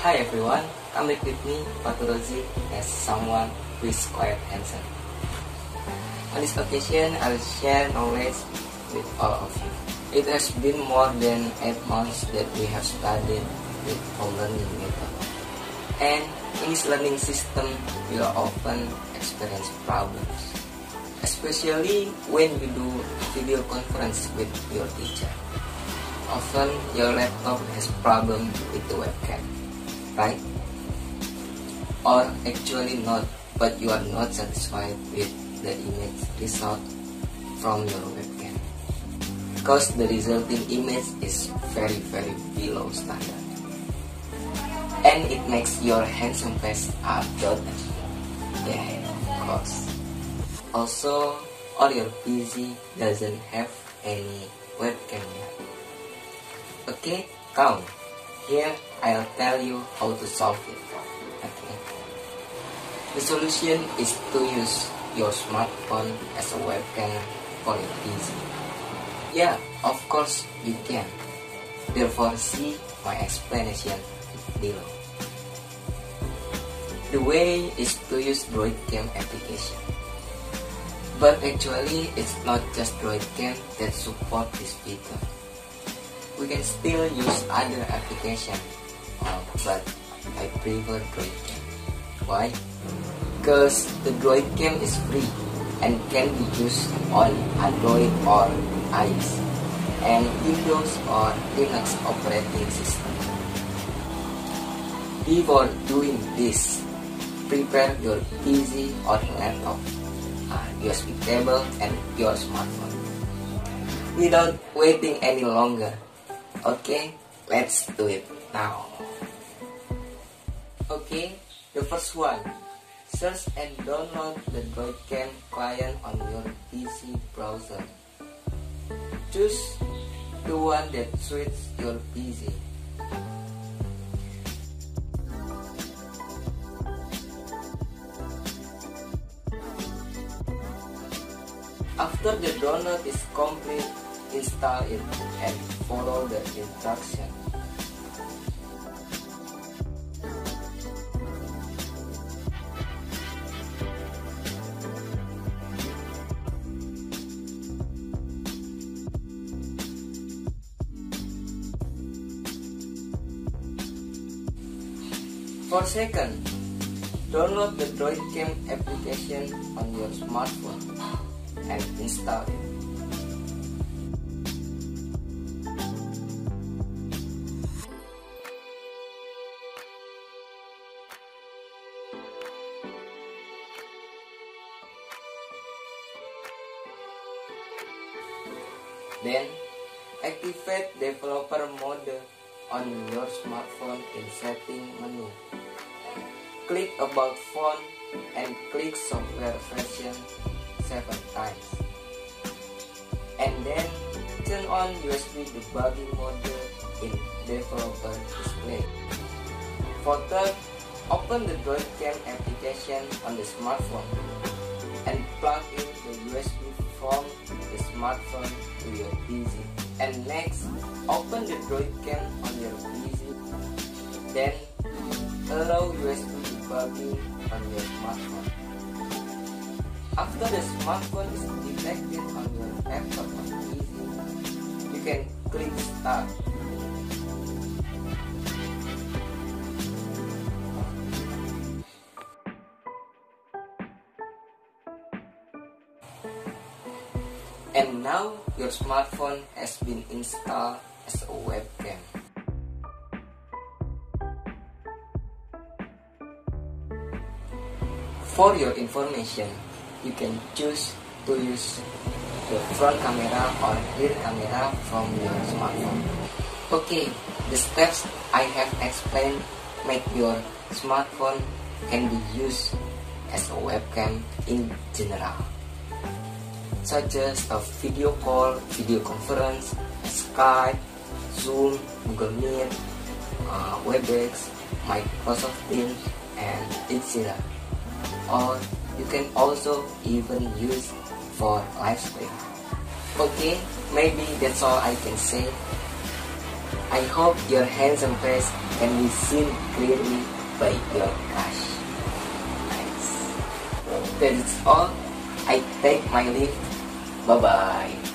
Hi everyone, come back with me, Paturozi, as someone who is quite handsome. On this occasion, I will share knowledge with all of you. It has been more than 8 months that we have studied with our learning method. And in this learning system, we often experience problems. Especially when you do video conference with your teacher. Often your laptop has problem with the webcam right? Or actually not, but you are not satisfied with the image result from your webcam. Because the resulting image is very very below standard. And it makes your handsome face outdated. Yeah, of course. Also, all your PC doesn't have any webcam. Okay, count. Here, I'll tell you how to solve it. Okay. The solution is to use your smartphone as a webcam for your PC. Yeah, of course you can. Therefore, see my explanation below. The way is to use DroidCam application. But actually, it's not just DroidCam that support this feature we can still use other application uh, but I prefer DroidCam. Why? Because the DroidCam is free and can be used on Android or iOS and Windows or Linux operating system. Before doing this, prepare your PC or laptop, uh, USB cable and your smartphone. Without waiting any longer, Okay, let's do it now. Okay, the first one. Search and download the DroidCam client on your PC browser. Choose the one that suits your PC. After the download is complete, install it and follow the instruction. For second, download the DroidCam application on your smartphone and install it. Then, activate developer mode on your smartphone in setting menu. Click about phone and click software version 7 times. And then turn on USB debugging mode in developer display. For third, open the DroidCam application on the smartphone and plug in the USB the smartphone to your PC. And next, open the DroidCam on your PC. Then, allow USB debugging on your smartphone. After the smartphone is detected on your laptop PC, you can click Start. And now your smartphone has been installed as a webcam. For your information, you can choose to use the front camera or rear camera from your smartphone. Okay, the steps I have explained make your smartphone can be used as a webcam in general such as a video call, video conference, Skype, Zoom, Google Meet, uh, WebEx, Microsoft Teams, and etc. Or you can also even use for live stream. Okay, maybe that's all I can say. I hope your handsome face can be seen clearly by your crush. Nice. That is all. I take my leave. Bye-bye.